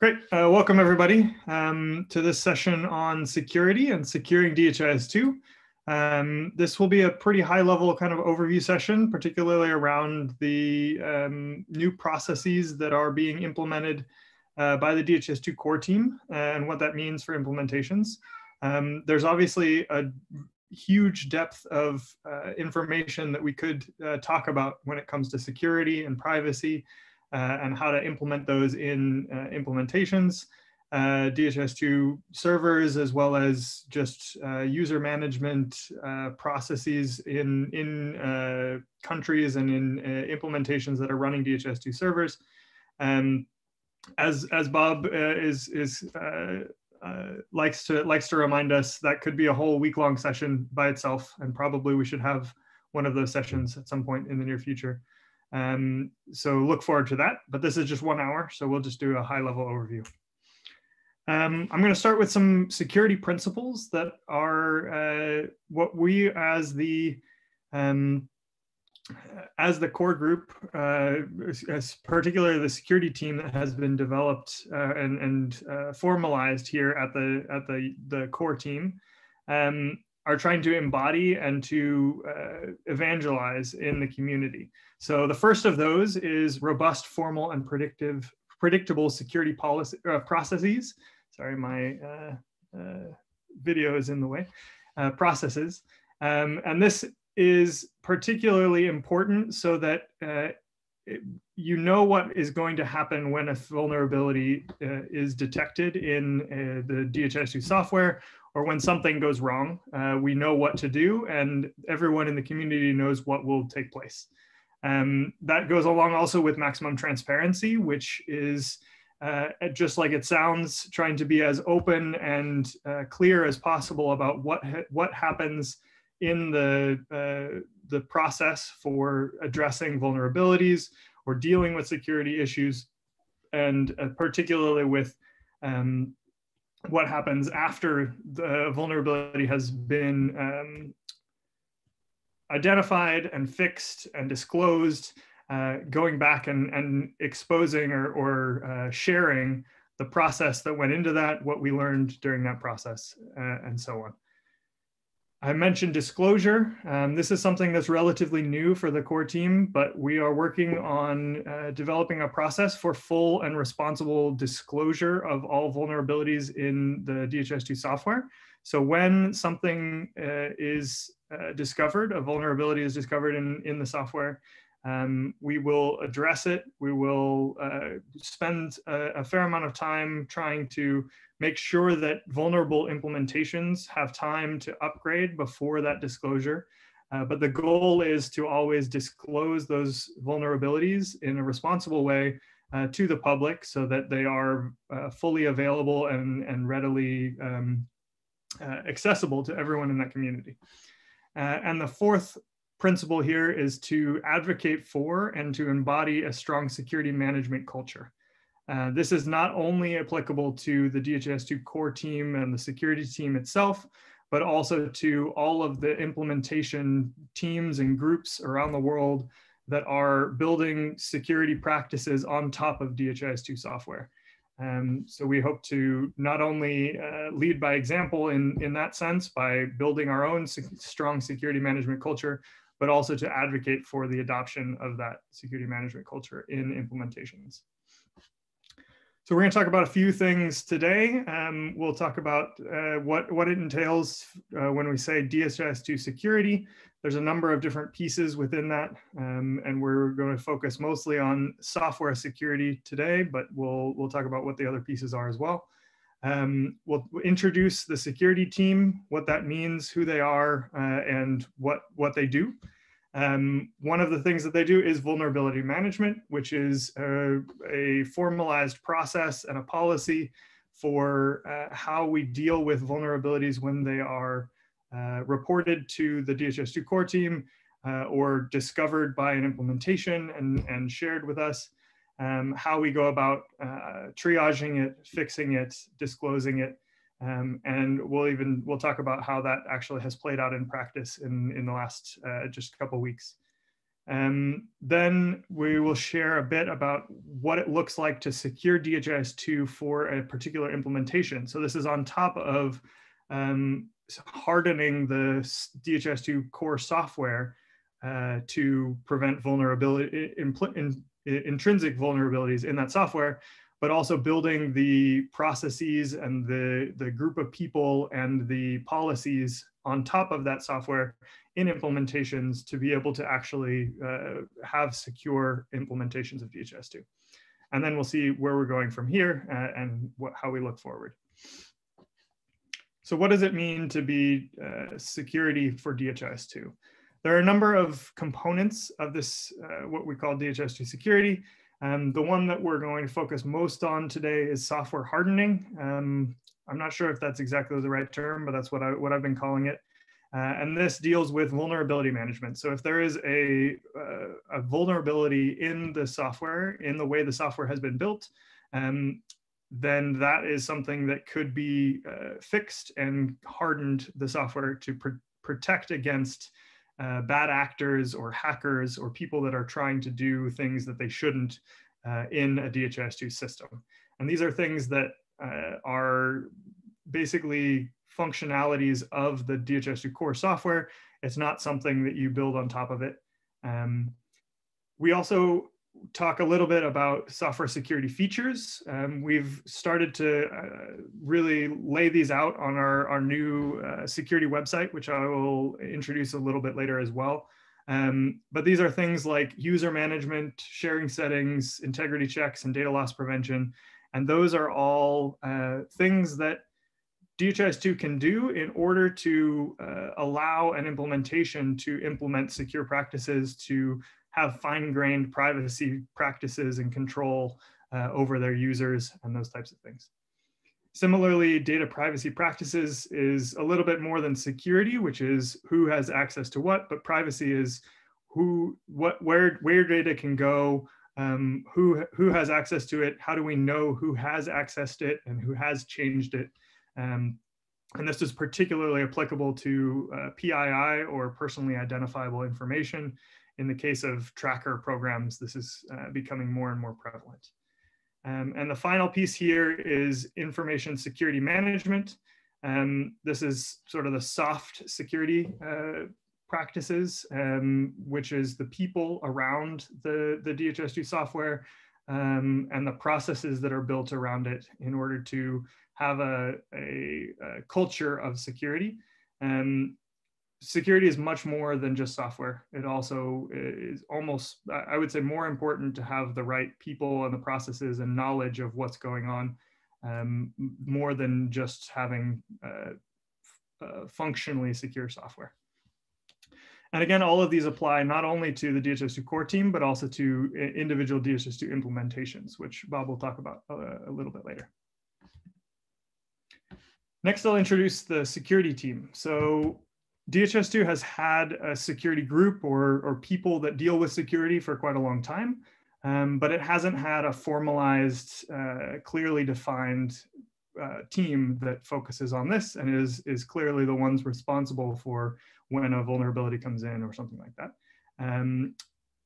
Great. Uh, welcome, everybody, um, to this session on security and securing DHIS2. Um, this will be a pretty high level kind of overview session, particularly around the um, new processes that are being implemented uh, by the DHIS2 core team and what that means for implementations. Um, there's obviously a huge depth of uh, information that we could uh, talk about when it comes to security and privacy and how to implement those in uh, implementations, uh, DHIS2 servers, as well as just user management processes in, in countries and in implementations that are running DHIS2 servers. Um, as, as Bob is, is uh, likes to likes to remind us that could be a whole week long session by itself and probably we should have one of those sessions at some point in the near future um, so look forward to that, but this is just one hour, so we'll just do a high level overview. Um, I'm going to start with some security principles that are uh, what we as the um, as the core group, uh, as particularly the security team that has been developed uh, and, and uh, formalized here at the at the the core team, um, are trying to embody and to uh, evangelize in the community. So the first of those is robust, formal, and predictive, predictable security policy uh, processes. Sorry, my uh, uh video is in the way. Uh, processes, um, and this is particularly important so that you know what is going to happen when a vulnerability is detected in the DHIS2 software or when something goes wrong, uh, we know what to do and everyone in the community knows what will take place. Um, that goes along also with maximum transparency, which is uh, just like it sounds, trying to be as open and uh, clear as possible about what ha what happens in the uh, the process for addressing vulnerabilities or dealing with security issues, and uh, particularly with um, what happens after the vulnerability has been um, identified and fixed and disclosed, uh, going back and, and exposing or, or uh, sharing the process that went into that, what we learned during that process, uh, and so on. I mentioned disclosure. Um, this is something that's relatively new for the core team, but we are working on uh, developing a process for full and responsible disclosure of all vulnerabilities in the DHIS2 software. So when something uh, is uh, discovered, a vulnerability is discovered in, in the software, um, we will address it. We will uh, spend a, a, fair amount of time trying to make sure that vulnerable implementations have time to upgrade before that disclosure. Uh, but the goal is to always disclose those vulnerabilities in a responsible way uh, to the public so that they are uh, fully available and, and readily um, uh, accessible to everyone in that community. Uh, and the fourth principle here is to advocate for and to embody a strong security management culture. Uh, this is not only applicable to the DHIS2 core team and the security team itself, but also to all of the implementation teams and groups around the world that are building security practices on top of DHIS2 software. Um, so we hope to not only uh, lead by example in, in that sense by building our own strong security management culture, but also to advocate for the adoption of that security management culture in implementations. So we're going to talk about a few things today. Um, we'll talk about uh, what, what it entails uh, when we say DHIS2 security. There's a number of different pieces within that, um, and we're going to focus mostly on software security today, but we'll, we'll talk about what the other pieces are as well. Um, we'll introduce the security team, what that means, who they are, uh, and what, what they do. Um, one of the things that they do is vulnerability management, which is a, a formalized process and a policy for uh, how we deal with vulnerabilities when they are uh, reported to the DHIS2 core team uh, or discovered by an implementation and, and shared with us um, how we go about uh, triaging it, fixing it, disclosing it, um, and we'll even we'll talk about how that actually has played out in practice in in the last uh, just couple weeks. Um, then we will share a bit about what it looks like to secure DHIS2 for a particular implementation. So this is on top of um, hardening the DHIS2 core software uh, to prevent vulnerability, in, intrinsic vulnerabilities in that software, but also building the processes and the, the group of people and the policies on top of that software in implementations to be able to actually uh, have secure implementations of DHIS2. And then we'll see where we're going from here uh, and what, how we look forward. So what does it mean to be uh, security for DHIS2? There are a number of components of this, uh, what we call DHIS2 security. Um, the one that we're going to focus most on today is software hardening. Um, I'm not sure if that's exactly the right term, but that's what, I, what I've been calling it. Uh, and this deals with vulnerability management. So if there is a, uh, a, vulnerability in the software, in the way the software has been built, um, then that is something that could be uh, fixed and hardened the software to pr protect against uh, bad actors or hackers or people that are trying to do things that they shouldn't uh, in a DHIS2 system. And these are things that uh, are basically functionalities of the DHIS2 core software. It's not something that you build on top of it. Um, we also talk a little bit about software security features. Um, we've started to uh, really lay these out on our, our new uh, security website, which I will introduce a little bit later as well. Um, but these are things like user management, sharing settings, integrity checks, and data loss prevention. And those are all uh, things that DHIS2 can do in order to uh, allow an implementation to implement secure practices to have fine-grained privacy practices and control uh, over their users and those types of things. Similarly, data privacy practices is a little bit more than security, which is who has access to what, but privacy is who, what, where, where data can go, um, who, who has access to it, how do we know who has accessed it and who has changed it. Um, and this is particularly applicable to uh, PII or personally identifiable information, in the case of tracker programs, this is uh, becoming more and more prevalent. Um, and the final piece here is information security management. Um, this is sort of the soft security uh, practices, um, which is the people around the, the DHIS2 software um, and the processes that are built around it in order to have a, a, a culture of security. Um, security is much more than just software. It also is almost, I would say, more important to have the right people and the processes and knowledge of what's going on, um, more than just having uh, uh, functionally secure software. And again, all of these apply not only to the DHIS2 core team, but also to individual DHIS2 implementations, which Bob will talk about uh, a little bit later. Next, I'll introduce the security team. So DHIS2 has had a security group or, or people that deal with security for quite a long time, um, but it hasn't had a formalized, uh, clearly defined uh, team that focuses on this and is, is clearly the ones responsible for when a vulnerability comes in or something like that. Um,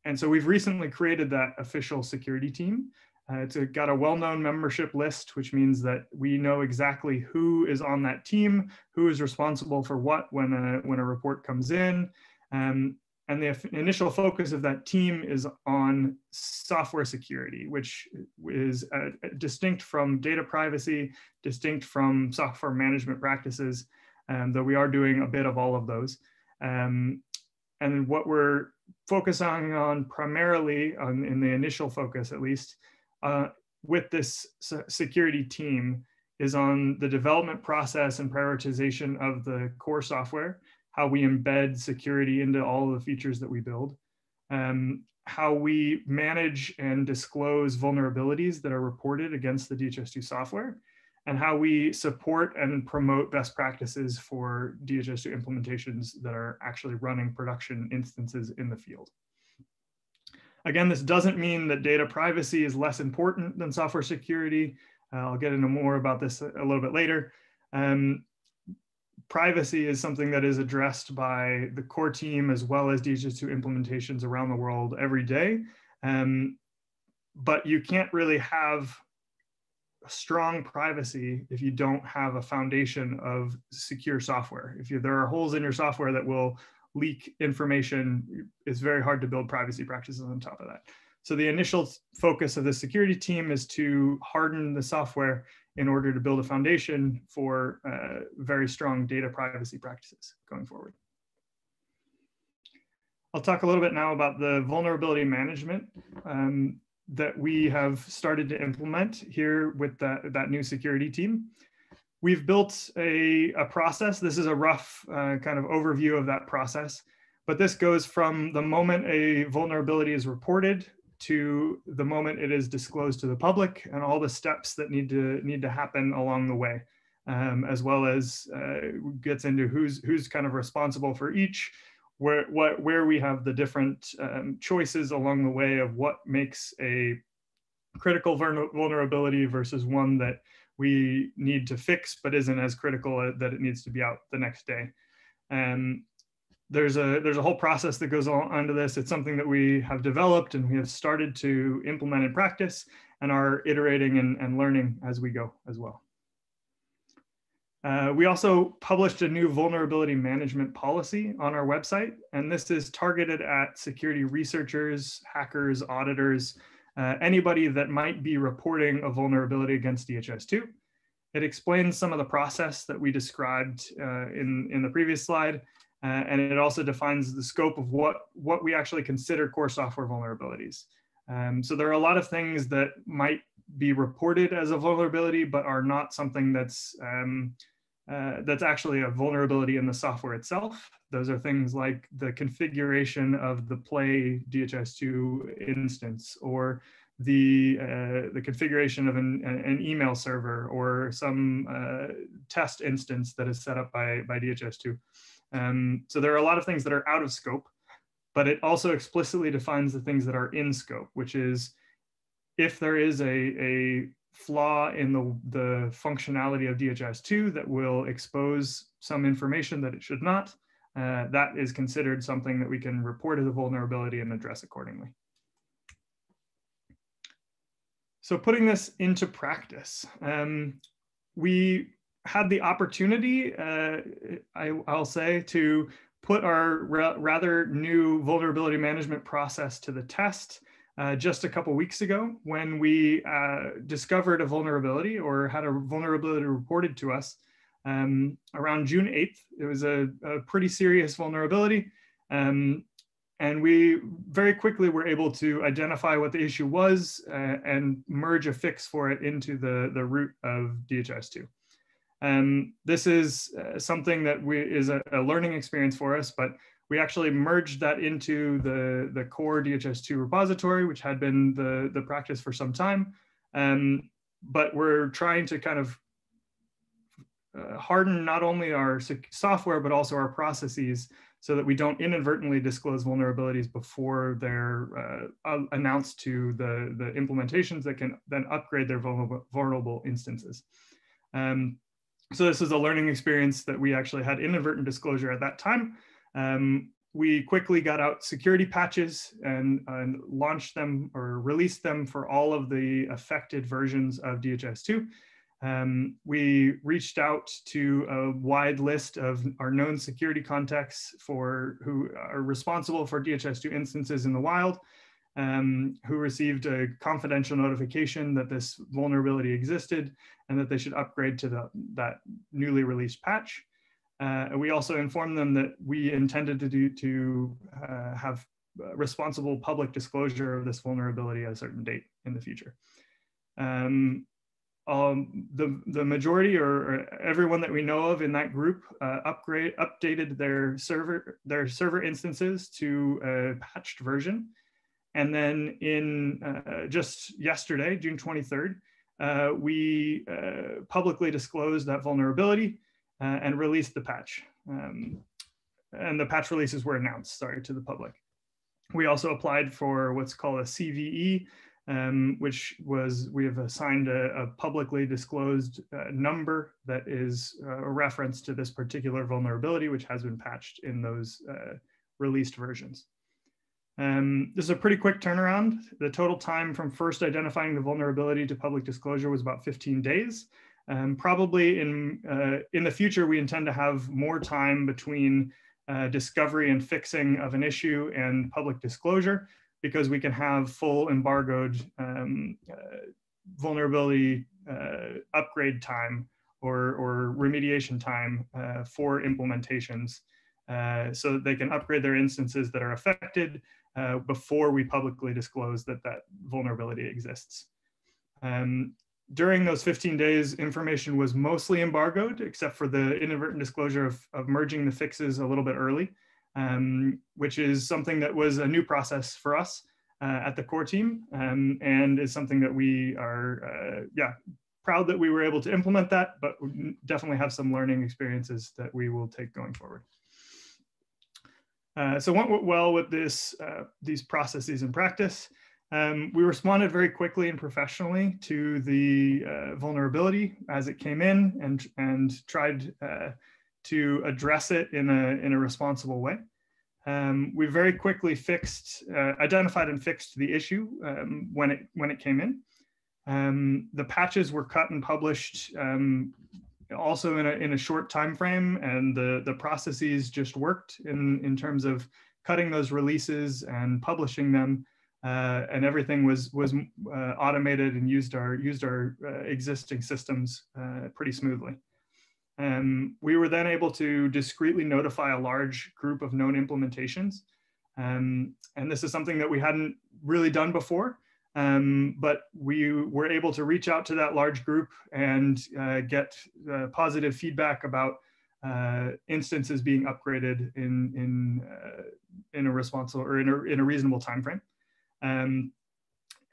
and so we've recently created that official security team. Uh, it's a, got a well-known membership list, which means that we know exactly who is on that team, who is responsible for what when a, when a report comes in. Um, and the initial focus of that team is on software security, which is uh, distinct from data privacy, distinct from software management practices, um, though we are doing a bit of all of those. Um, and what we're focusing on primarily on, in the initial focus at least uh, with this security team is on the development process and prioritization of the core software, how we embed security into all of the features that we build, um, how we manage and disclose vulnerabilities that are reported against the DHIS2 software, and how we support and promote best practices for DHIS2 implementations that are actually running production instances in the field. Again, this doesn't mean that data privacy is less important than software security. Uh, I'll get into more about this a, a little bit later. Um, privacy is something that is addressed by the core team as well as DHIS2 implementations around the world every day. Um, but you can't really have strong privacy if you don't have a foundation of secure software. If you, there are holes in your software that will leak information, it's very hard to build privacy practices on top of that. So the initial focus of the security team is to harden the software in order to build a foundation for uh, very strong data privacy practices going forward. I'll talk a little bit now about the vulnerability management um, that we have started to implement here with that, that new security team. We've built a, a process. This is a rough uh, kind of overview of that process, but this goes from the moment a vulnerability is reported to the moment it is disclosed to the public and all the steps that need to need to happen along the way, um, as well as uh, gets into who's who's kind of responsible for each, where what where we have the different um, choices along the way of what makes a critical vulnerability versus one that we need to fix but isn't as critical that it needs to be out the next day. Um, there's a there's a whole process that goes on onto this. It's something that we have developed and we have started to implement in practice and are iterating and, and learning as we go as well. Uh, we also published a new vulnerability management policy on our website, and this is targeted at security researchers, hackers, auditors, uh, anybody that might be reporting a vulnerability against DHIS2. It explains some of the process that we described uh, in, in the previous slide, uh, and it also defines the scope of what, what we actually consider core software vulnerabilities. Um, so there are a lot of things that might be reported as a vulnerability, but are not something that's, um, uh, that's actually a vulnerability in the software itself. Those are things like the configuration of the play DHIS2 instance or the, uh, the configuration of an, an, email server or some uh, test instance that is set up by, by DHIS2. Um, so there are a lot of things that are out of scope, but it also explicitly defines the things that are in scope, which is if there is a, a flaw in the, the functionality of DHIS2 that will expose some information that it should not, uh, that is considered something that we can report as a vulnerability and address accordingly. So putting this into practice, um, we had the opportunity, uh, I, will say, to put our ra rather new vulnerability management process to the test uh, just a couple weeks ago when we uh, discovered a vulnerability or had a vulnerability reported to us um, around June 8th. It was a, a pretty serious vulnerability. Um, and we very quickly were able to identify what the issue was uh, and merge a fix for it into the, the root of DHIS2. Um, this is uh, something that we, is a, a, learning experience for us, but we actually merged that into the, the core DHIS2 repository, which had been the, the practice for some time. Um, but we're trying to kind of uh, harden not only our software, but also our processes so that we don't inadvertently disclose vulnerabilities before they're uh, announced to the, the implementations that can then upgrade their vulnerable, vulnerable instances. Um, so this is a learning experience that we actually had inadvertent disclosure at that time. Um, we quickly got out security patches and, and, launched them or released them for all of the affected versions of DHIS2. Um, we reached out to a wide list of our known security contacts for who are responsible for DHIS2 instances in the wild um, who received a confidential notification that this vulnerability existed and that they should upgrade to the, that newly released patch. Uh, we also informed them that we intended to do to uh, have responsible public disclosure of this vulnerability at a certain date in the future. Um, um, the, the majority or, or, everyone that we know of in that group uh, upgrade updated their server their server instances to a patched version and then in uh, just yesterday, June 23rd, uh, we uh, publicly disclosed that vulnerability uh, and released the patch. Um, and the patch releases were announced, sorry, to the public. We also applied for what's called a CVE, um, which was we have assigned a, a publicly disclosed uh, number that is uh, a reference to this particular vulnerability, which has been patched in those uh, released versions. Um, this is a pretty quick turnaround. The total time from first identifying the vulnerability to public disclosure was about 15 days. Um, probably in, uh, in the future, we intend to have more time between uh, discovery and fixing of an issue and public disclosure because we can have full embargoed um, uh, vulnerability uh, upgrade time or, or remediation time uh, for implementations uh, so that they can upgrade their instances that are affected before we publicly disclose that that vulnerability exists. Um, during those 15 days, information was mostly embargoed, except for the inadvertent disclosure of, of merging the fixes a little bit early, um, which is something that was a new process for us uh, at the core team, um, and is something that we are, uh, yeah, proud that we were able to implement that, but definitely have some learning experiences that we will take going forward. Uh, so what went well with this, uh, these processes in practice? Um, we responded very quickly and professionally to the uh, vulnerability as it came in and, and tried uh, to address it in a, in a responsible way. Um, we very quickly fixed, uh, identified and fixed the issue um, when, it, when it came in. Um, the patches were cut and published um, also in a, in a short time frame and the, the processes just worked in, in terms of cutting those releases and publishing them uh, and everything was was uh, automated and used our used our uh, existing systems uh, pretty smoothly. Um, we were then able to discreetly notify a large group of known implementations. Um, and this is something that we hadn't really done before. Um, but we were able to reach out to that large group and uh, get uh, positive feedback about instances being upgraded in in in a responsible or in a, in a reasonable time frame. Um,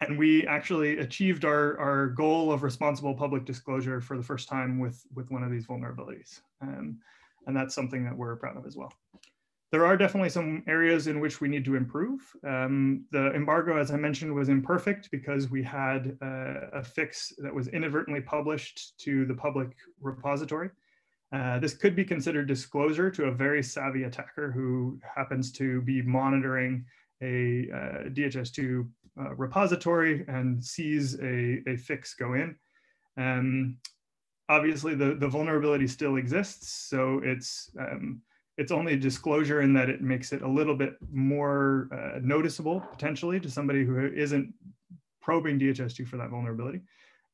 and we actually achieved our, our goal of responsible public disclosure for the first time with, with one of these vulnerabilities. Um, and that's something that we're proud of as well there are definitely some areas in which we need to improve. Um, the embargo, as I mentioned, was imperfect because we had uh, a fix that was inadvertently published to the public repository. Uh, this could be considered disclosure to a very savvy attacker who happens to be monitoring a uh, DHIS2 uh, repository and sees a, a fix go in. Um, obviously, the, the vulnerability still exists, so it's um, it's only a disclosure in that it makes it a little bit more uh, noticeable potentially to somebody who isn't probing DHIS2 for that vulnerability.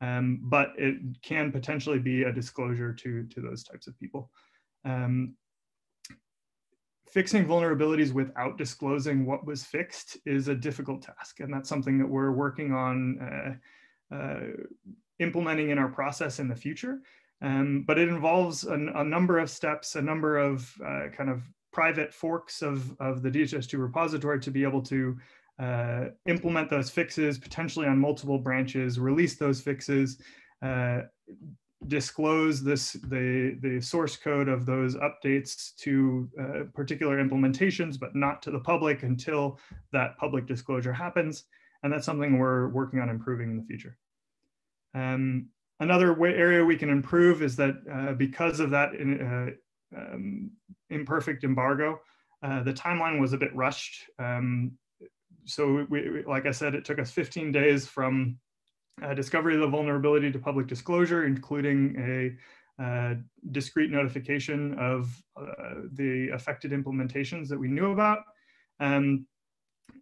Um, but it can potentially be a disclosure to, to those types of people. Um, fixing vulnerabilities without disclosing what was fixed is a difficult task. And that's something that we're working on uh, uh, implementing in our process in the future. Um, but it involves an, a number of steps, a number of uh, kind of private forks of, of the DHIS2 repository to be able to uh, implement those fixes potentially on multiple branches, release those fixes, uh, disclose this the the source code of those updates to uh, particular implementations, but not to the public until that public disclosure happens. And that's something we're working on improving in the future. Um, Another way, area we can improve is that uh, because of that uh, um, imperfect embargo, uh, the timeline was a bit rushed. Um, so we, like I said, it took us 15 days from uh, discovery of the vulnerability to public disclosure, including a uh, discrete notification of uh, the affected implementations that we knew about. Um,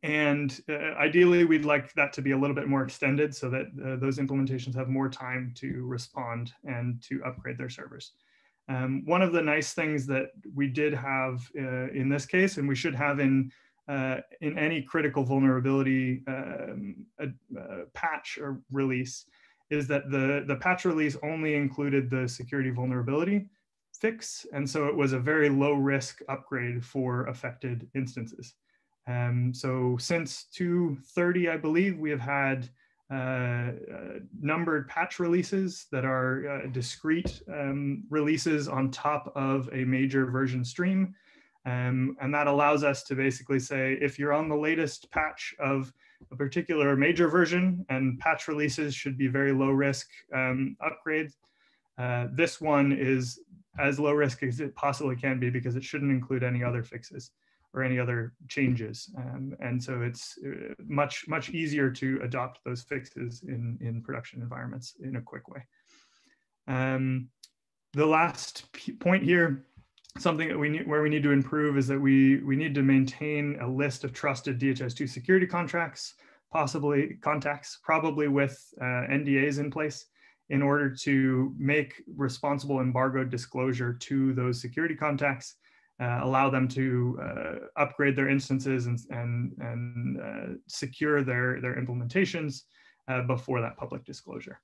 and uh, ideally, we'd like that to be a little bit more extended so that uh, those implementations have more time to respond and to upgrade their servers. Um, one of the nice things that we did have uh, in this case, and we should have in uh, in any critical vulnerability um, a, a patch or release, is that the the patch release only included the security vulnerability fix, and so it was a very low risk upgrade for affected instances. Um, so since 230, I believe, we have had uh, uh, numbered patch releases that are uh, discrete um, releases on top of a major version stream. Um, and that allows us to basically say, if you're on the latest patch of a particular major version and patch releases should be very low risk um, upgrades. Uh, this one is as low risk as it possibly can be because it shouldn't include any other fixes or any other changes. Um, and so it's uh, much, much easier to adopt those fixes in, in production environments in a quick way. Um, the last point here, something that we need, where we need to improve is that we, we need to maintain a list of trusted DHIS2 security contracts, possibly contacts, probably with uh, NDAs in place in order to make responsible embargo disclosure to those security contacts uh, allow them to uh, upgrade their instances and, and, and uh, secure their, their implementations uh, before that public disclosure.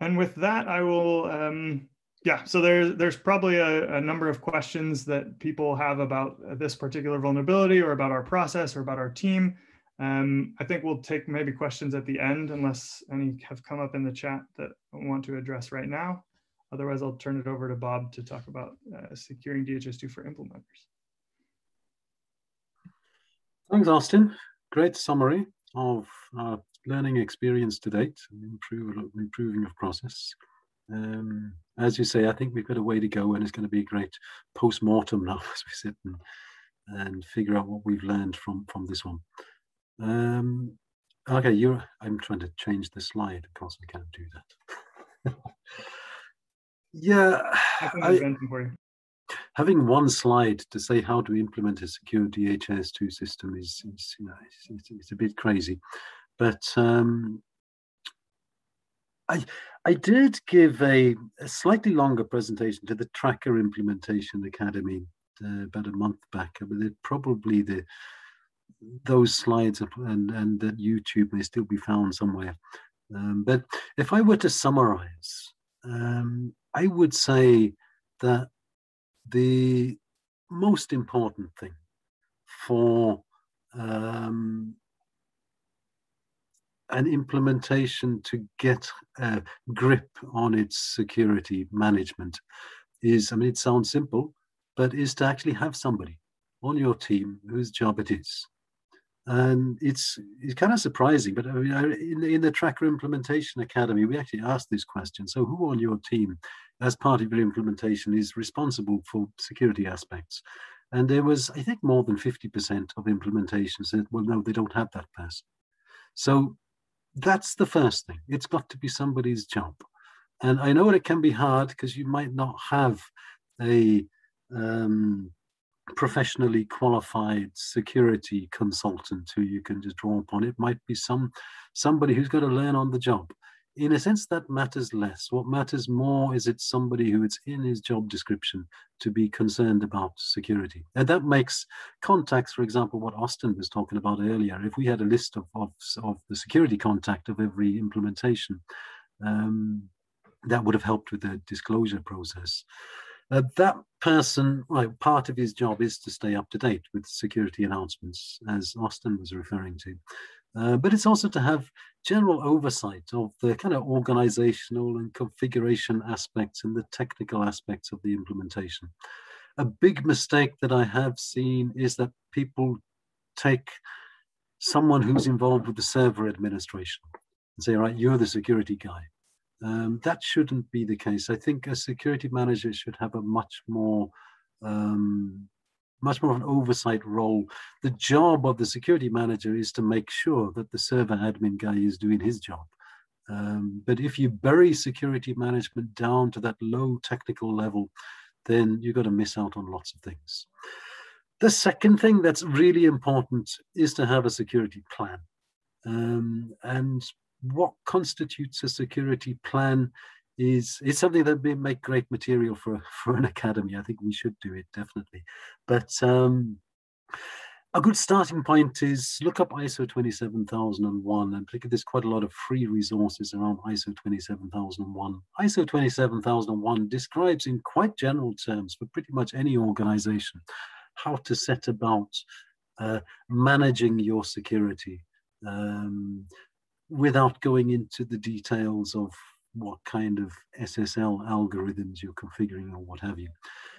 And with that, I will, um, yeah, so there's, there's probably a, a, number of questions that people have about this particular vulnerability or about our process or about our team. Um, I think we'll take maybe questions at the end unless any have come up in the chat that I want to address right now. Otherwise, I'll turn it over to Bob to talk about uh, securing DHIS2 for implementers. Thanks, Austin. Great summary of uh, learning experience to date, improve, improving of process. Um, as you say, I think we've got a way to go and it's going to be a great post-mortem now as we sit and, and figure out what we've learned from, from this one. Um, okay, you're, I'm trying to change the slide. Of course, I can't do that. Yeah, I, having one slide to say how to implement a secure DHIS2 system is, is you know, it's, it's, a bit crazy. But um, I, I did give a, a, slightly longer presentation to the Tracker Implementation Academy uh, about a month back. I mean, probably the those slides and, and that YouTube may still be found somewhere. Um, but if I were to summarize, um, I would say that the most important thing for um, an implementation to get a grip on its security management is, I mean, it sounds simple, but is to actually have somebody on your team whose job it is and it's it's kind of surprising. But I mean, in the, in the Tracker Implementation Academy, we actually asked this question. So, who on your team, as part of your implementation, is responsible for security aspects? And there was, I think, more than fifty percent of implementations said, "Well, no, they don't have that person." So, that's the first thing. It's got to be somebody's job. And I know it can be hard because you might not have a um, professionally qualified security consultant who you can just draw upon. It might be some somebody who's got to learn on the job. In a sense, that matters less. What matters more is it's somebody who it's in his job description to be concerned about security. And that makes contacts, for example, what Austin was talking about earlier. If we had a list of, of, of the security contact of every implementation, um, that would have helped with the disclosure process. Uh, that person, right, part of his job is to stay up to date with security announcements, as Austin was referring to. Uh, but it's also to have general oversight of the kind of organizational and configuration aspects and the technical aspects of the implementation. A big mistake that I have seen is that people take someone who's involved with the server administration and say, all right, you're the security guy. Um, that shouldn't be the case. I think a security manager should have a much more um, much more of an oversight role. The job of the security manager is to make sure that the server admin guy is doing his job. Um, but if you bury security management down to that low technical level, then you're going to miss out on lots of things. The second thing that's really important is to have a security plan. Um, and what constitutes a security plan is is something that may make great material for for an academy. I think we should do it definitely. But um, a good starting point is look up ISO 27001 and there's quite a lot of free resources around ISO 27001. ISO 27001 describes in quite general terms for pretty much any organization how to set about uh, managing your security. Um, without going into the details of what kind of SSL algorithms you're configuring or what have you.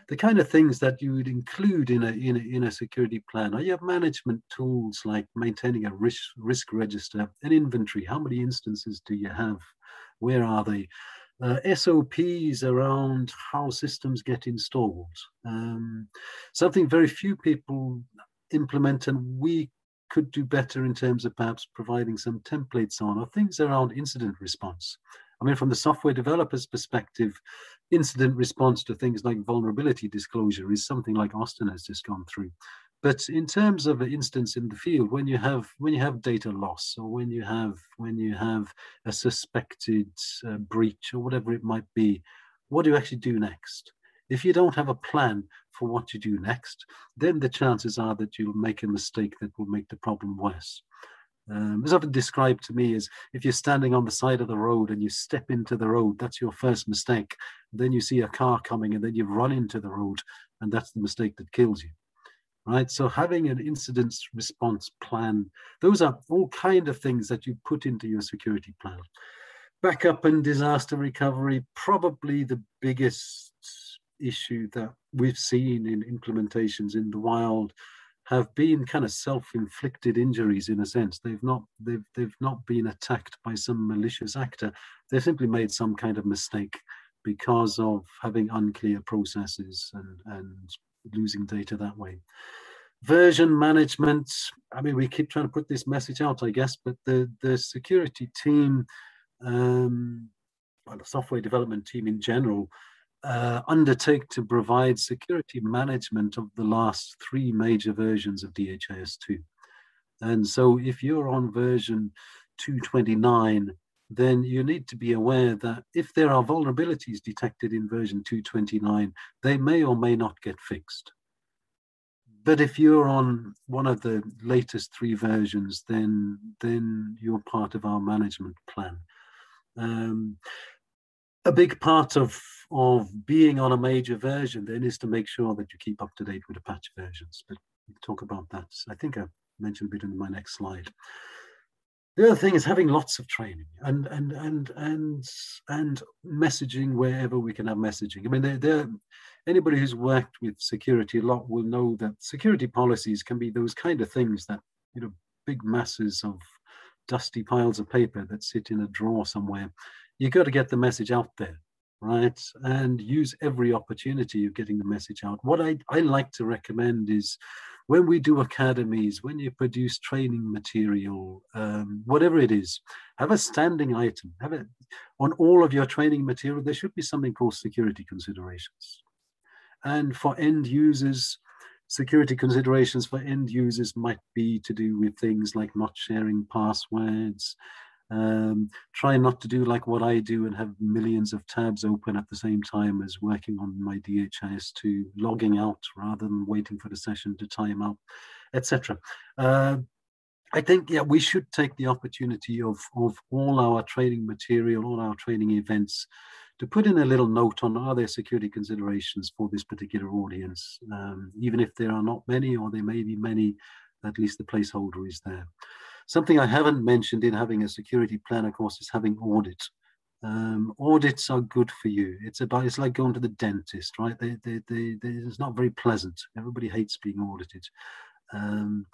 The kind of things that you would include in a, in a, in a security plan are you have management tools like maintaining a risk, risk register, an inventory. How many instances do you have? Where are they? Uh, SOPs around how systems get installed. Um, something very few people implement and we could do better in terms of perhaps providing some templates on or things around incident response. I mean, from the software developer's perspective, incident response to things like vulnerability disclosure is something like Austin has just gone through. But in terms of an instance in the field, when you have when you have data loss or when you have when you have a suspected uh, breach or whatever it might be, what do you actually do next? If you don't have a plan for what you do next, then the chances are that you'll make a mistake that will make the problem worse. Um, it's often described to me as if you're standing on the side of the road and you step into the road, that's your first mistake. Then you see a car coming and then you run into the road, and that's the mistake that kills you. Right. So having an incident response plan, those are all kind of things that you put into your security plan. Backup and disaster recovery, probably the biggest issue that we've seen in implementations in the wild have been kind of self-inflicted injuries in a sense. They've not they've they've not been attacked by some malicious actor. They've simply made some kind of mistake because of having unclear processes and, and losing data that way. Version management, I mean, we keep trying to put this message out, I guess, but the, the security team, um, well, the software development team in general, uh, undertake to provide security management of the last three major versions of DHIS2. And so if you're on version 229, then you need to be aware that if there are vulnerabilities detected in version 229, they may or may not get fixed. But if you're on one of the latest three versions, then, then you're part of our management plan. Um, a big part of of being on a major version then is to make sure that you keep up to date with the patch versions. But we'll talk about that. I think I mentioned a bit in my next slide. The other thing is having lots of training and and and and and messaging wherever we can have messaging. I mean, there, anybody who's worked with security a lot will know that security policies can be those kind of things that you know big masses of dusty piles of paper that sit in a drawer somewhere you got to get the message out there, right? And use every opportunity of getting the message out. What I, I like to recommend is when we do academies, when you produce training material, um, whatever it is, have a standing item. Have it on all of your training material. There should be something called security considerations. And for end users, security considerations for end users might be to do with things like not sharing passwords, um, try not to do like what I do and have millions of tabs open at the same time as working on my DHIS2, logging out rather than waiting for the session to time out, etc. Uh, I think yeah, we should take the opportunity of of all our training material, all our training events, to put in a little note on are there security considerations for this particular audience, um, even if there are not many or there may be many, at least the placeholder is there. Something I haven't mentioned in having a security plan, of course, is having audit. Um, audits are good for you. It's about it's like going to the dentist, right? They, they, they it's not very pleasant. Everybody hates being audited. Um,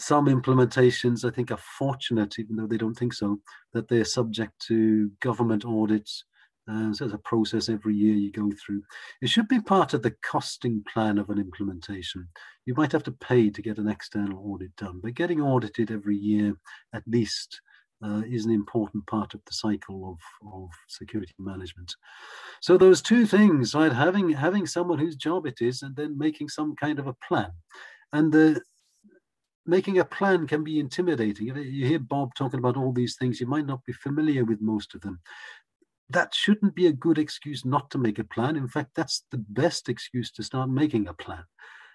some implementations, I think, are fortunate, even though they don't think so, that they're subject to government audits uh, so there's a process every year you go through. It should be part of the costing plan of an implementation. You might have to pay to get an external audit done, but getting audited every year at least uh, is an important part of the cycle of, of security management. So those two things, right? Having having someone whose job it is, and then making some kind of a plan. And the making a plan can be intimidating. You hear Bob talking about all these things, you might not be familiar with most of them that shouldn't be a good excuse not to make a plan. In fact, that's the best excuse to start making a plan.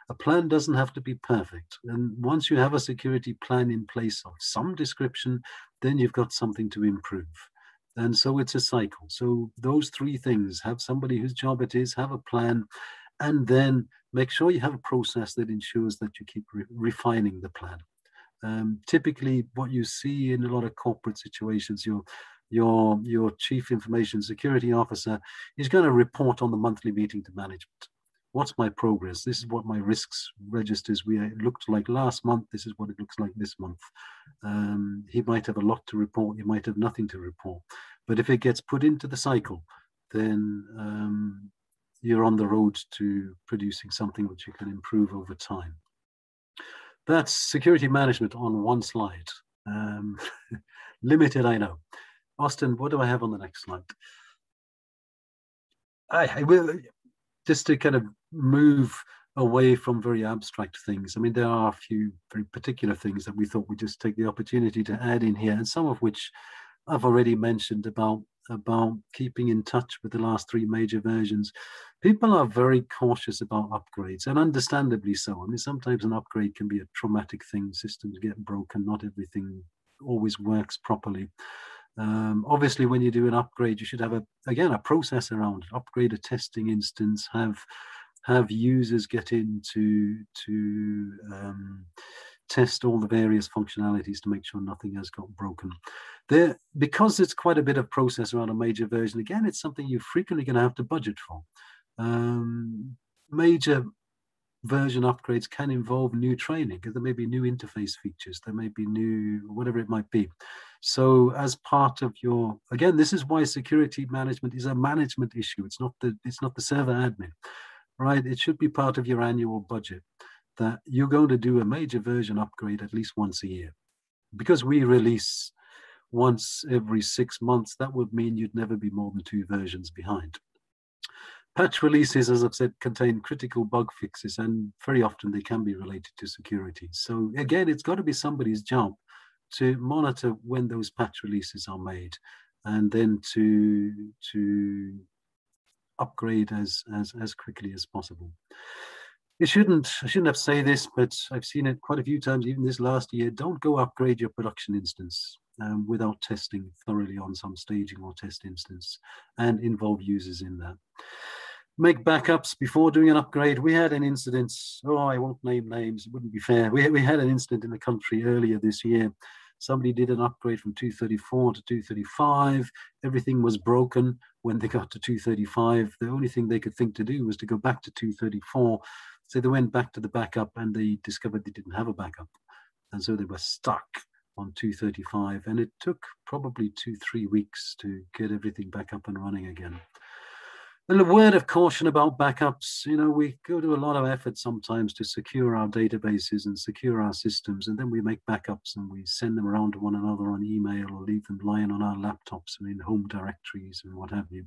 A plan doesn't have to be perfect. And once you have a security plan in place of some description, then you've got something to improve. And so it's a cycle. So those three things have somebody whose job it is, have a plan, and then make sure you have a process that ensures that you keep re refining the plan. Um, typically, what you see in a lot of corporate situations, you're your your chief information security officer is going to report on the monthly meeting to management. What's my progress? This is what my risks registers we looked like last month. This is what it looks like this month. Um, he might have a lot to report. He might have nothing to report. But if it gets put into the cycle then um, you're on the road to producing something which you can improve over time. That's security management on one slide. Um, limited i know Austin, what do I have on the next slide? I, I will just to kind of move away from very abstract things. I mean, there are a few very particular things that we thought we'd just take the opportunity to add in here, and some of which I've already mentioned about about keeping in touch with the last three major versions. People are very cautious about upgrades, and understandably so. I mean, sometimes an upgrade can be a traumatic thing. Systems get broken. Not everything always works properly. Um, obviously, when you do an upgrade, you should have a again a process around it. Upgrade a testing instance, have have users get in to to um, test all the various functionalities to make sure nothing has got broken. There, because it's quite a bit of process around a major version. Again, it's something you're frequently going to have to budget for. Um, major version upgrades can involve new training because there may be new interface features, there may be new whatever it might be. So as part of your again, this is why security management is a management issue. It's not the it's not the server admin, right? It should be part of your annual budget that you're going to do a major version upgrade at least once a year. Because we release once every six months, that would mean you'd never be more than two versions behind. Patch releases, as I've said, contain critical bug fixes, and very often they can be related to security. So again, it's got to be somebody's job to monitor when those patch releases are made, and then to to upgrade as as as quickly as possible. It shouldn't I shouldn't have to say this, but I've seen it quite a few times, even this last year. Don't go upgrade your production instance um, without testing thoroughly on some staging or test instance, and involve users in that make backups before doing an upgrade. We had an incident, oh, I won't name names, it wouldn't be fair. We, we had an incident in the country earlier this year. Somebody did an upgrade from 234 to 235. Everything was broken when they got to 235. The only thing they could think to do was to go back to 234. So they went back to the backup and they discovered they didn't have a backup. And so they were stuck on 235. And it took probably two, three weeks to get everything back up and running again. And a word of caution about backups, you know, we go to a lot of effort sometimes to secure our databases and secure our systems, and then we make backups and we send them around to one another on email or leave them lying on our laptops and in home directories and what have you.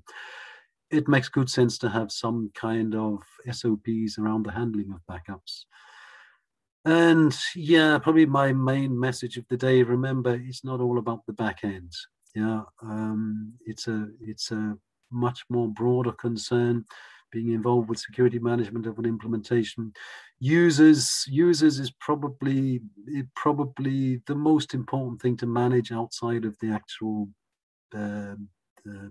It makes good sense to have some kind of SOPs around the handling of backups. And yeah, probably my main message of the day, remember, it's not all about the back end. Yeah, um, it's a it's a much more broader concern being involved with security management of an implementation users users is probably probably the most important thing to manage outside of the actual uh,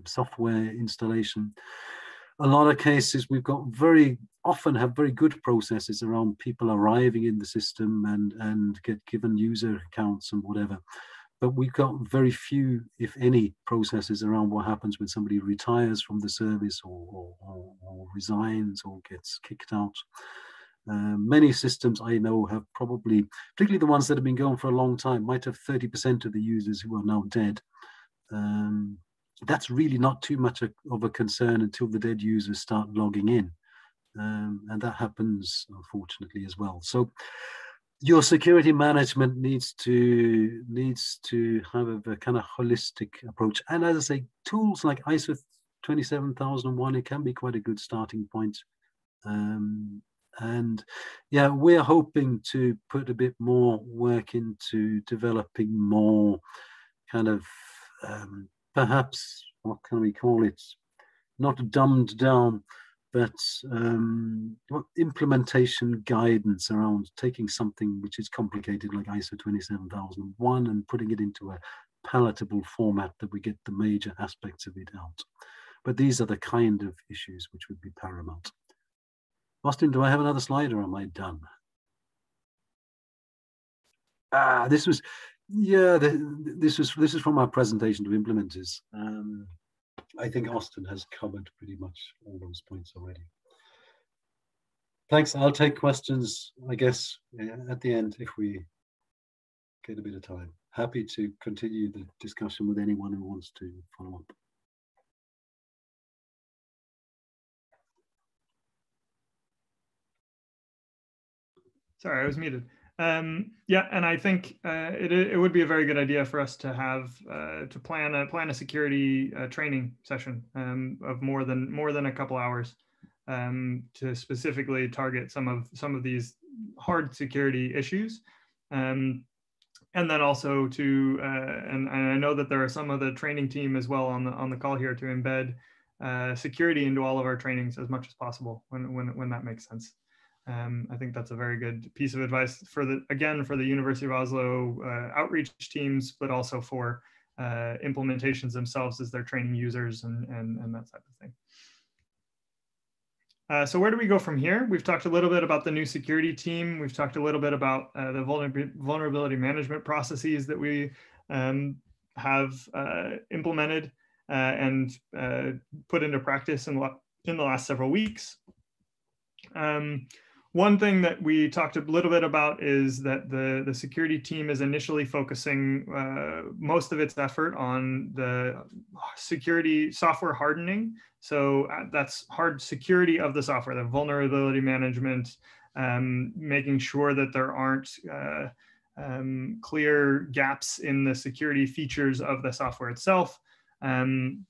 software installation a lot of cases we've got very often have very good processes around people arriving in the system and and get given user accounts and whatever but we've got very few, if any, processes around what happens when somebody retires from the service or, or, or, or resigns or gets kicked out. Uh, many systems I know have probably, particularly the ones that have been going for a long time, might have 30% of the users who are now dead. Um, that's really not too much of a concern until the dead users start logging in. Um, and that happens, unfortunately, as well. So your security management needs to needs to have a, a, kind of holistic approach and as i say tools like iso 27001 it can be quite a good starting point um, and yeah we're hoping to put a bit more work into developing more kind of um, perhaps what can we call it not dumbed down but um, implementation guidance around taking something which is complicated like ISO 27001 and putting it into a palatable format that we get the major aspects of it out. But these are the kind of issues which would be paramount. Austin, do I have another slide or am I done? Ah, this was Yeah, the, this is this is from our presentation to implementers. Um, I think Austin has covered pretty much all those points already. Thanks. I'll take questions, I guess, at the end if we get a bit of time. Happy to continue the discussion with anyone who wants to follow up. Sorry, I was muted. Um, yeah, and I think uh, it, it would be a very good idea for us to have uh, to plan a plan a security uh, training session um, of more than more than a couple hours um, to specifically target some of some of these hard security issues, um, and then also to uh, and, and, I know that there are some of the training team as well on the on the call here to embed uh, security into all of our trainings as much as possible when when when that makes sense. Um, I think that's a very good piece of advice for the, again, for the University of Oslo uh, outreach teams, but also for uh, implementations themselves as they're training users and, and, and that type of thing. Uh, so where do we go from here? We've talked a little bit about the new security team. We've talked a little bit about uh, the vulnerability management processes that we um, have uh, implemented uh, and put into practice in, in the last several weeks. Um, one thing that we talked a little bit about is that the, the security team is initially focusing uh, most of its effort on the security software hardening. So uh, that's hard security of the software, the vulnerability management, um, making sure that there aren't uh, um, clear gaps in the security features of the software itself. Um,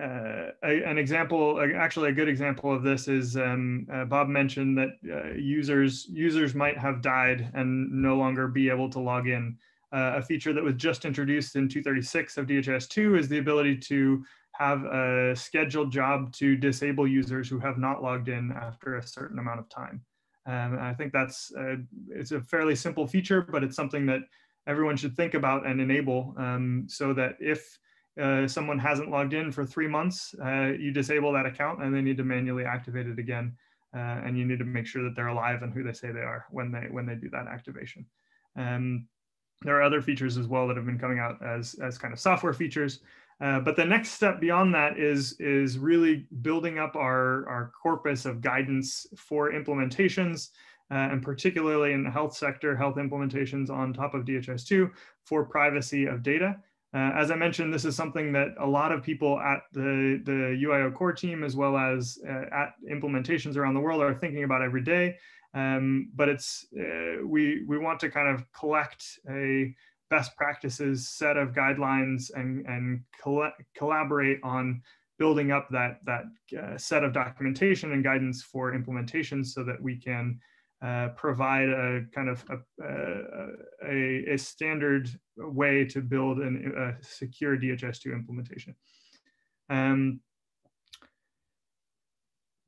uh, an example, actually a good example of this is um, uh, Bob mentioned that uh, users users might have died and no longer be able to log in. Uh, a feature that was just introduced in 236 of DHIS2 is the ability to have a scheduled job to disable users who have not logged in after a certain amount of time. Um, I think that's uh, it's a fairly simple feature, but it's something that everyone should think about and enable um, so that if uh, someone hasn't logged in for three months, uh, you disable that account and they need to manually activate it again. Uh, and you need to make sure that they're alive and who they say they are when they when they do that activation. Um, there are other features as well that have been coming out as, as kind of software features. Uh, but the next step beyond that is, is really building up our, our corpus of guidance for implementations, uh, and particularly in the health sector, health implementations on top of DHIS2 for privacy of data. Uh, as I mentioned, this is something that a lot of people at the, the UIO core team, as well as uh, at implementations around the world, are thinking about every day. Um, but it's uh, we we want to kind of collect a best practices set of guidelines and and collaborate on building up that that uh, set of documentation and guidance for implementation, so that we can uh, provide a kind of a, a, a, standard way to build an, a secure DHIS2 implementation. Um,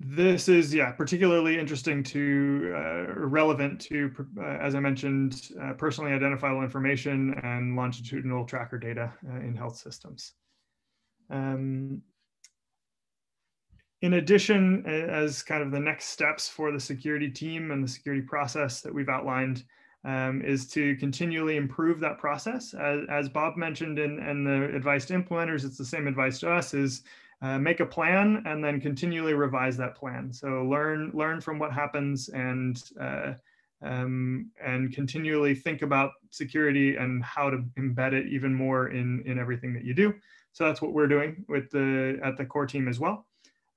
this is, yeah, particularly interesting to, uh, relevant to, uh, as I mentioned, uh, personally identifiable information and longitudinal tracker data uh, in health systems. Um, in addition, as kind of the next steps for the security team and the security process that we've outlined, um, is to continually improve that process. As, as Bob mentioned in, the advice to implementers, it's the same advice to us is uh, make a plan and then continually revise that plan. So learn, learn from what happens and, uh, um, and continually think about security and how to embed it even more in, in everything that you do. So that's what we're doing with the, at the core team as well.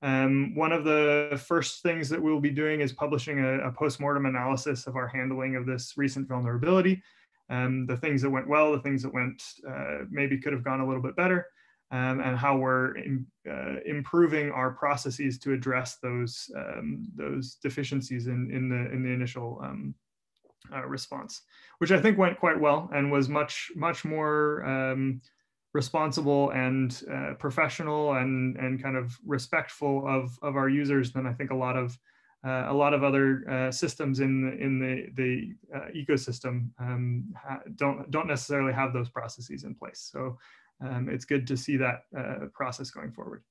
Um, one of the first things that we'll be doing is publishing a, a postmortem analysis of our handling of this recent vulnerability. Um, the things that went well, the things that went uh, maybe could have gone a little bit better, um, and how we're in, uh, improving our processes to address those um, those deficiencies in, in the in the initial um, uh, response, which I think went quite well and was much much more um, responsible and uh, professional and and kind of respectful of of our users than I think a lot of uh, a lot of other uh, systems in the, in the the uh, ecosystem um, don't don't necessarily have those processes in place. So um, it's good to see that uh, process going forward.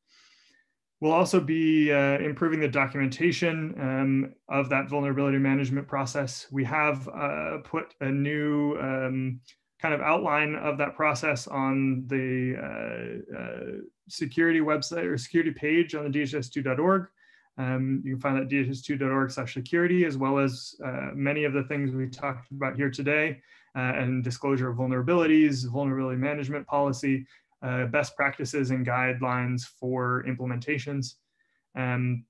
We'll also be uh, improving the documentation um, of that vulnerability management process. We have put a new um, kind of outline of that process on the uh, uh, security website or security page on the dhis2.org. Um, you can find that dhis2.org slash security, as well as uh, many of the things we talked about here today, uh, and disclosure of vulnerabilities, vulnerability management policy, uh, best practices and guidelines for implementations. Um,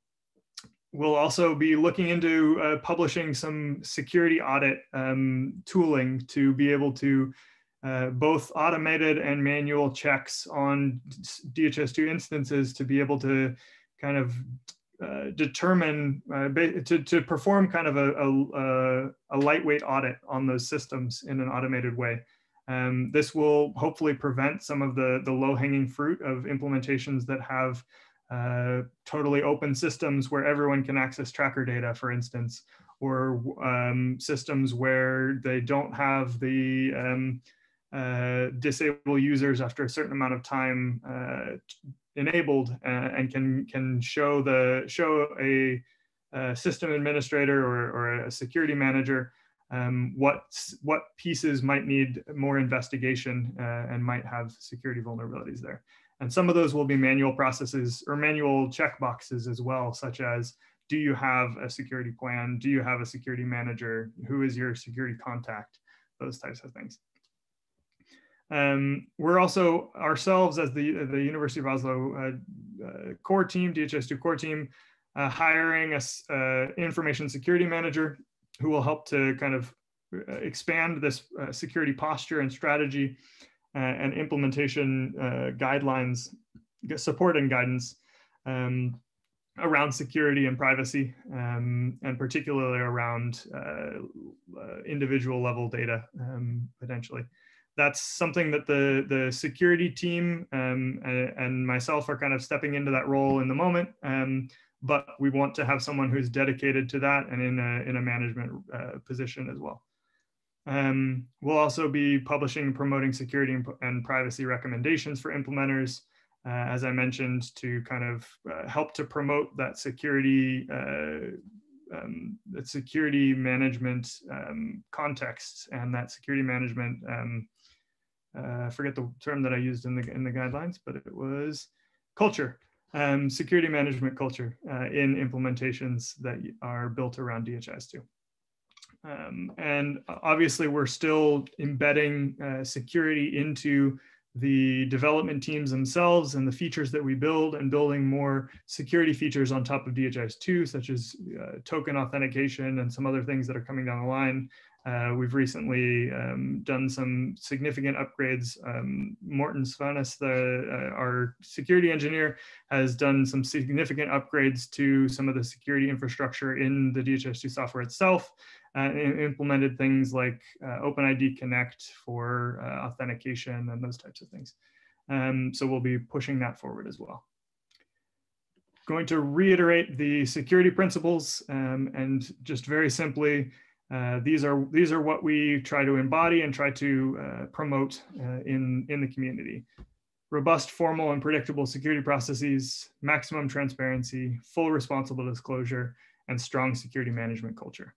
we'll also be looking into uh, publishing some security audit um, tooling to be able to uh, both automated and manual checks on DHIS2 instances to be able to kind of uh, determine uh, to, to perform kind of a, a, a, lightweight audit on those systems in an automated way. Um, this will hopefully prevent some of the, the low hanging fruit of implementations that have uh, totally open systems where everyone can access tracker data, for instance, or um, systems where they don't have the um, uh, disable users after a certain amount of time uh, enabled uh, and can can show the show a, a system administrator or, or, a security manager um, what what pieces might need more investigation uh, and might have security vulnerabilities there. And some of those will be manual processes or manual checkboxes as well, such as do you have a security plan? Do you have a security manager? Who is your security contact? Those types of things. Um, we're also ourselves as the, the University of Oslo uh, uh, core team, DHIS2 core team, uh, hiring a uh, information security manager who will help to kind of uh, expand this uh, security posture and strategy and implementation guidelines, support and guidance um, around security and privacy, um, and particularly around individual level data um, potentially that's something that the the security team um, and, and, myself are kind of stepping into that role in the moment. Um, but we want to have someone who's dedicated to that and in a in a management uh, position as well. Um, we'll also be publishing and promoting security and, privacy recommendations for implementers, uh, as I mentioned, to kind of uh, help to promote that security uh, um, that security management um, context and that security management um, uh, I forget the term that I used in the in the guidelines, but it was culture, um, security management culture uh, in implementations that are built around DHIS2. Um, and obviously, we're still embedding uh, security into the development teams themselves and the features that we build and building more security features on top of DHIS2, such as uh, token authentication and some other things that are coming down the line uh, we've recently um, done some significant upgrades. Um, Morten Svanes, the, uh, our security engineer, has done some significant upgrades to some of the security infrastructure in the DHIS2 software itself, uh, implemented things like uh, OpenID Connect for uh, authentication and those types of things. Um, so we'll be pushing that forward as well going to reiterate the security principles um, and just very simply uh, these are these are what we try to embody and try to uh, promote uh, in in the community. Robust, formal, and predictable security processes, maximum transparency, full responsible disclosure, and strong security management culture.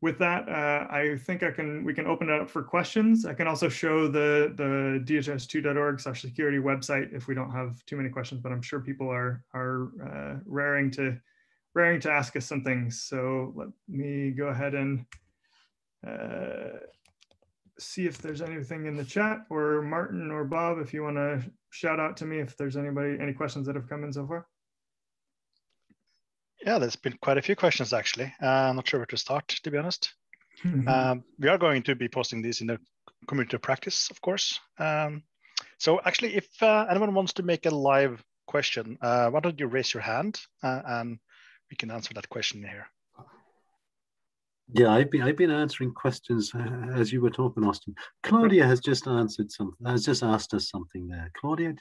With that, uh, I think I can we can open it up for questions. I can also show the the dhis2.org/security website if we don't have too many questions, but I'm sure people are are uh, raring to raring to ask us some things. So let me go ahead and uh, see if there's anything in the chat or Martin or Bob, if you want to shout out to me if there's anybody, any questions that have come in so far. Yeah, there's been quite a few questions actually. Uh, I'm not sure where to start, to be honest. um, we are going to be posting these in the community practice, of course. Um, so actually, if uh, anyone wants to make a live question, uh, why don't you raise your hand uh, and we can answer that question here. Yeah, I've been I've been answering questions uh, as you were talking, Austin. Claudia has just answered something. Has just asked us something there. Claudia,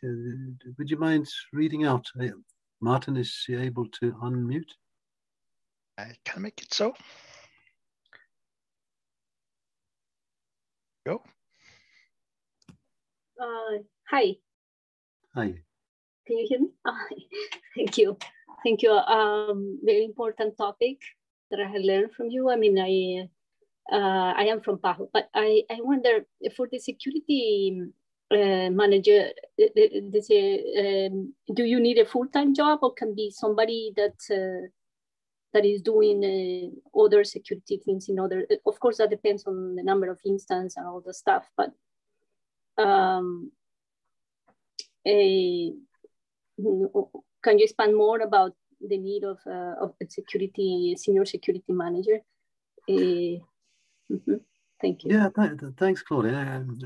would you mind reading out? Martin, is she able to unmute? I can make it so. Go. Uh, hi. Hi. Can you hear me? thank you. Thank you. Um, very important topic that I had learned from you. I mean, I uh, I am from PAHO, but I, I wonder for the security uh, manager, this, um, do you need a full-time job or can be somebody that uh, that is doing uh, other security things in other, of course that depends on the number of instances and all the stuff, but um, a, can you expand more about the need of, of a security, senior security manager? Mm -hmm. Thank you. Yeah, th th thanks, Claudia. Um,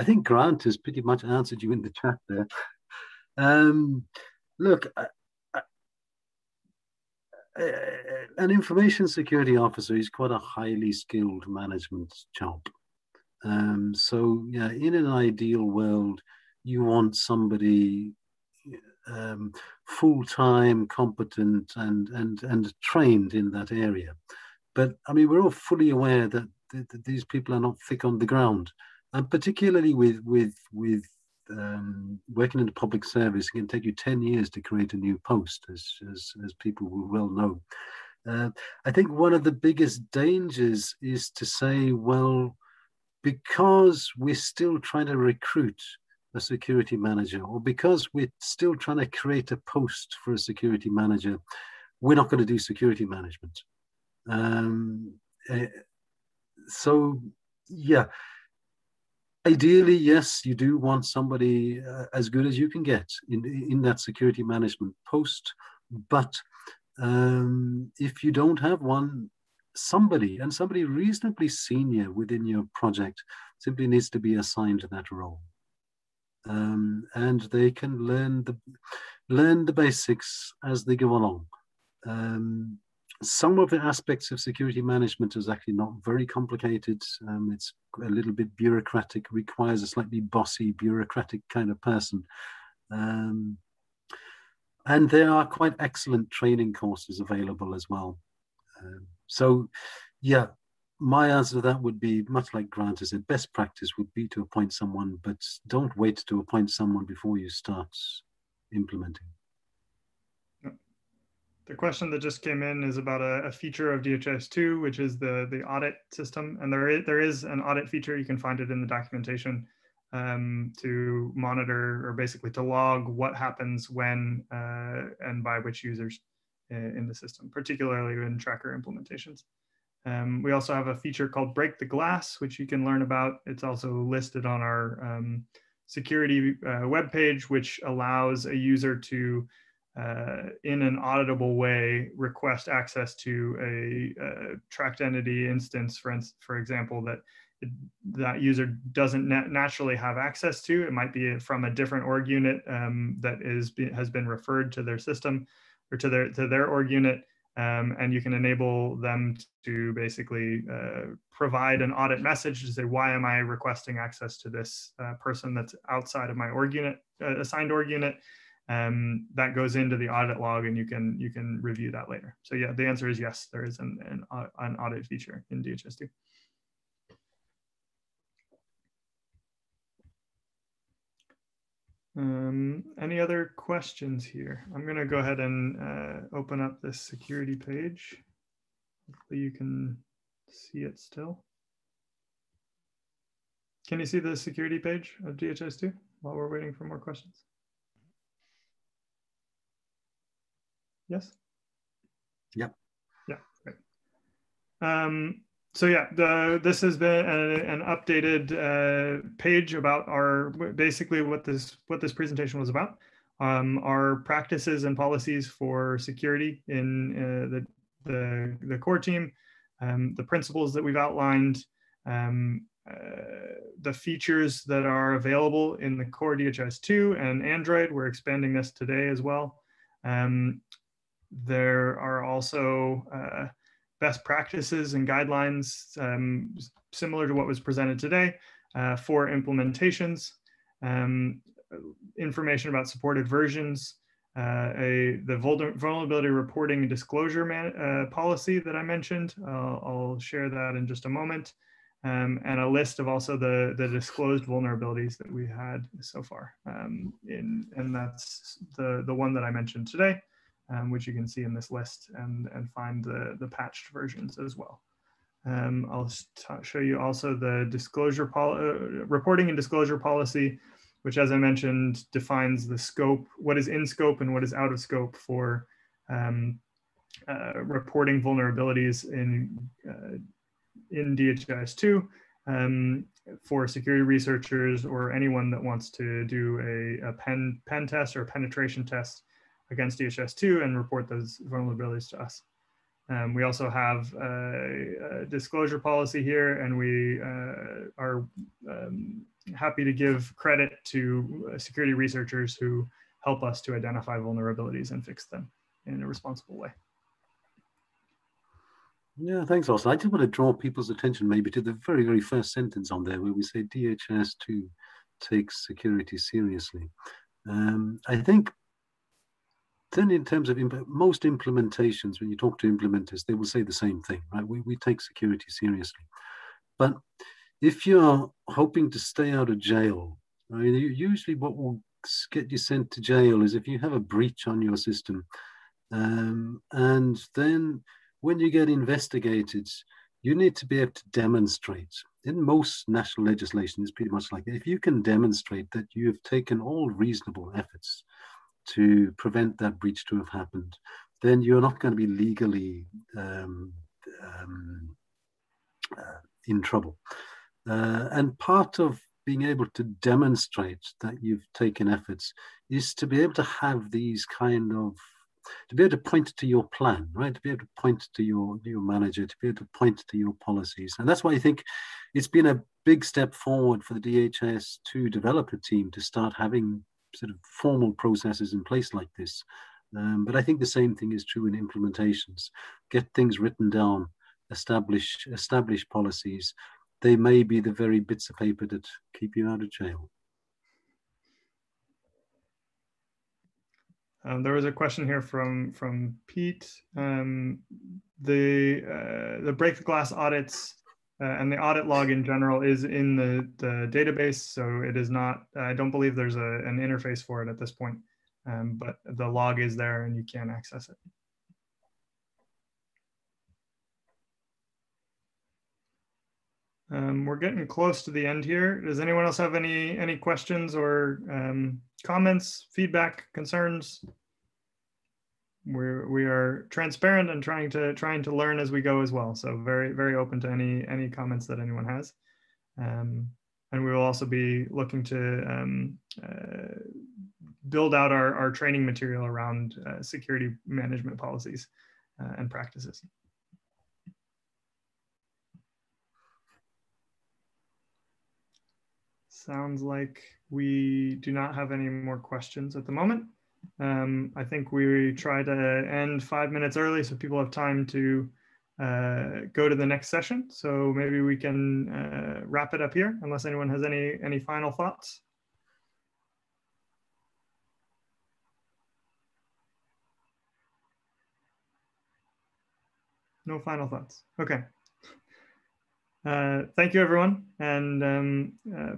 I think Grant has pretty much answered you in the chat there. Um, look, uh, an information security officer is quite a highly skilled management job. Um, so, yeah, in an ideal world, you want somebody um, full-time, competent, and and and trained in that area. But I mean, we're all fully aware that, these people are not thick on the ground, and particularly with with with um, working in the public service, it can take you 10 years to create a new post, as, as, as people will well know. Uh, I think one of the biggest dangers is to say, well, because we're still trying to recruit a security manager, or because we're still trying to create a post for a security manager, we're not going to do security management. Um, uh, so, yeah, ideally, yes, you do want somebody uh, as good as you can get in, in that security management post. But um, if you don't have one, somebody and somebody reasonably senior within your project simply needs to be assigned to that role. Um, and they can learn the learn the basics as they go along. Um, some of the aspects of security management is actually not very complicated. Um, it's a little bit bureaucratic, requires a slightly bossy, bureaucratic kind of person. Um, and there are quite excellent training courses available as well. Um, so, yeah, my answer to that would be much like Grant has said, best practice would be to appoint someone, but don't wait to appoint someone before you start implementing. The question that just came in is about a, a, feature of DHIS2, which is the, the audit system. And there is, there is an audit feature, you can find it in the documentation um, to monitor or basically to log what happens when uh, and by which users in, in the system, particularly in tracker implementations. Um, we also have a feature called Break the Glass, which you can learn about. It's also listed on our um, security uh, webpage, which allows a user to uh, in an auditable way request access to a, a tracked entity instance, for, for example, that it, that user doesn't nat naturally have access to. It might be from a different org unit um, that is has been referred to their system or to their to their org unit, um, and you can enable them to basically uh, provide an audit message to say why am I requesting access to this uh, person that's outside of my org unit uh, assigned org unit um, that goes into the audit log and you can you can review that later. So yeah, the answer is yes, there is an, an, an audit feature in DHIS2. Um, any other questions here? I'm going to go ahead and uh, open up this security page. Hopefully you can see it still. Can you see the security page of DHIS2 while we're waiting for more questions? Yes? Yeah. Yeah, great. Um, so yeah, the, this has been a, an updated uh, page about our basically what this what this presentation was about. Um, our practices and policies for security in uh, the, the, the core team, um, the principles that we've outlined, um, uh, the features that are available in the core DHIS2 and Android. We're expanding this today as well. Um, there are also uh, best practices and guidelines um, similar to what was presented today uh, for implementations, um, information about supported versions, uh, a, the vulnerability reporting and disclosure man, uh, policy that I mentioned. I'll share that in just a moment. Um, and a list of also the, the disclosed vulnerabilities that we had so far. Um, in, and that's the, the one that I mentioned today um, which you can see in this list and, and find the, the patched versions as well. Um, I'll show you also the disclosure uh, reporting and disclosure policy, which as I mentioned, defines the scope, what is in scope and what is out of scope for um, uh, reporting vulnerabilities in, uh, in DHIS2 um, for security researchers or anyone that wants to do a, a pen, pen test or penetration test against DHIS2 and report those vulnerabilities to us. Um, we also have a, a, disclosure policy here, and we uh, are um, happy to give credit to uh, security researchers who help us to identify vulnerabilities and fix them in a responsible way. Yeah, thanks, Austin. I just want to draw people's attention maybe to the very, very first sentence on there where we say DHIS2 takes security seriously. Um, I think then in terms of imp most implementations, when you talk to implementers, they will say the same thing, right? We, we take security seriously. But if you're hoping to stay out of jail, usually what will get you sent to jail is if you have a breach on your system. Um, and then when you get investigated, you need to be able to demonstrate. In most national legislation, it's pretty much like if you can demonstrate that you have taken all reasonable efforts to prevent that breach to have happened, then you're not going to be legally um, um, uh, in trouble. Uh, and part of being able to demonstrate that you've taken efforts is to be able to have these kind of to be able to point to your plan, right? To be able to point to your your manager, to be able to point to your policies, and that's why I think it's been a big step forward for the DHIS to develop a team to start having sort of formal processes in place like this. Um, but I think the same thing is true in implementations. Get things written down, establish establish policies. They may be the very bits of paper that keep you out of jail. Um, there was a question here from from Pete. Um, the uh, the break the glass audits uh, and the audit log in general is in the, the database. So it is not, I don't believe there's a, an interface for it at this point, um, but the log is there and you can access it. Um, we're getting close to the end here. Does anyone else have any any questions or um, comments, feedback, concerns? We're we are transparent and trying to trying to learn as we go as well. So very very open to any any comments that anyone has, um, and we will also be looking to um, uh, build out our our training material around uh, security management policies uh, and practices. Sounds like we do not have any more questions at the moment. Um, I think we try to end five minutes early so people have time to uh, go to the next session. So maybe we can uh, wrap it up here unless anyone has any, any final thoughts. No final thoughts. Okay. Uh, thank you, everyone. And um, uh,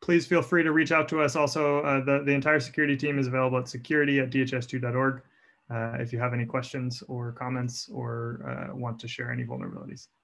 please feel free to reach out to us. Also, uh, the, the entire security team is available at security at dhis2.org uh, if you have any questions or comments or uh, want to share any vulnerabilities.